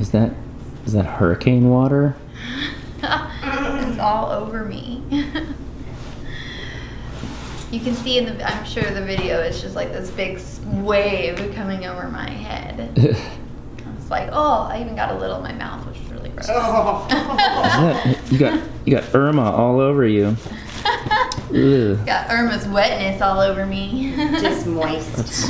Is that is that hurricane water? it's all over me. you can see in the, I'm sure the video, it's just like this big wave coming over my head. It's like, oh, I even got a little in my mouth, which is really gross. that, you got you got Irma all over you. Ugh. got Irma's wetness all over me. Just moist.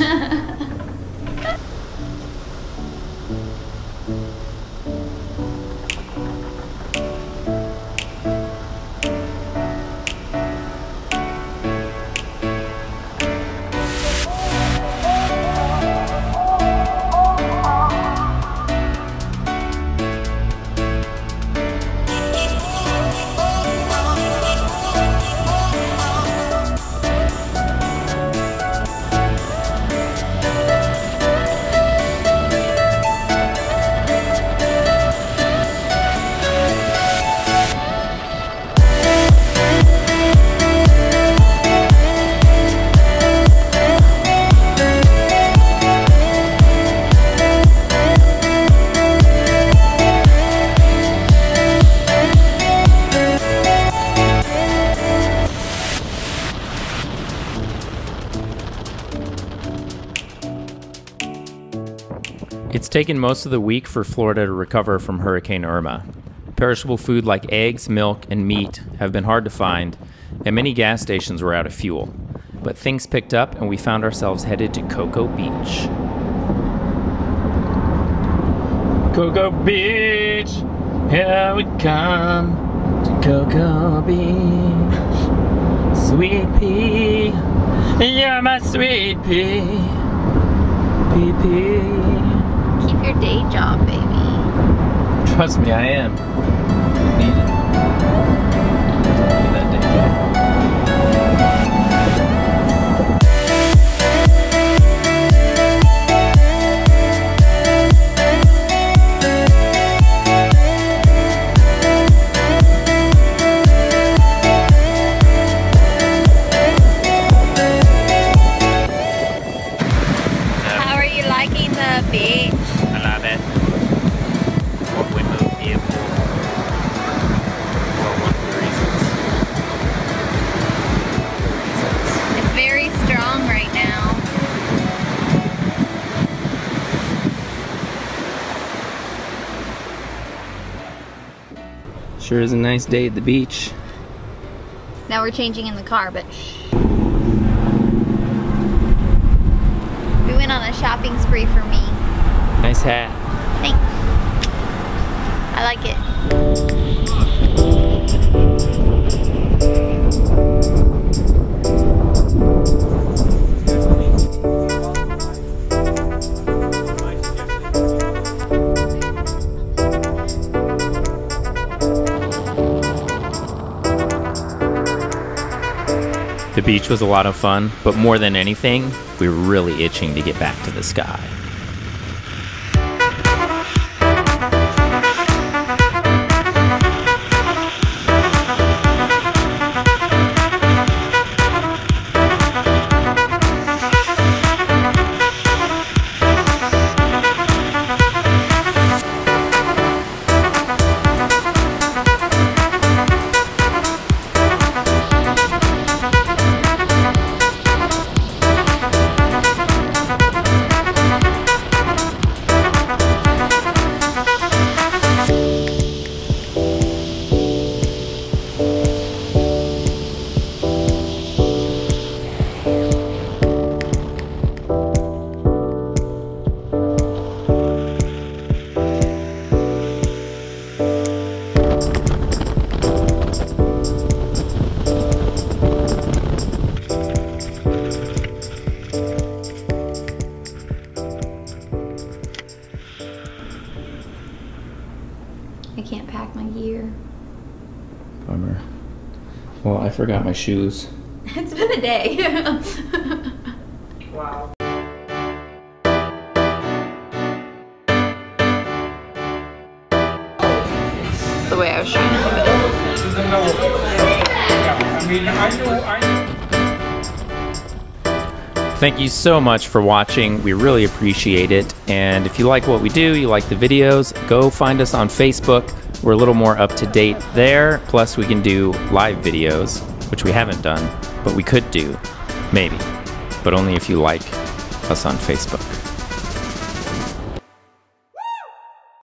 It's taken most of the week for Florida to recover from Hurricane Irma. Perishable food like eggs, milk, and meat have been hard to find, and many gas stations were out of fuel. But things picked up, and we found ourselves headed to Cocoa Beach. Cocoa Beach, here we come to Cocoa Beach. Sweet pea, you're my sweet pea. Pea pea. Your day job, baby. Trust me, I am. Sure is a nice day at the beach. Now we're changing in the car, but shh. We went on a shopping spree for me. Nice hat. Thanks. I like it. The beach was a lot of fun, but more than anything, we were really itching to get back to the sky. Bummer. Well, I forgot my shoes. It's been a day. Wow. the way I was trying to do it. Thank you so much for watching. We really appreciate it. And if you like what we do, you like the videos, go find us on Facebook. We're a little more up to date there. Plus, we can do live videos, which we haven't done, but we could do, maybe, but only if you like us on Facebook.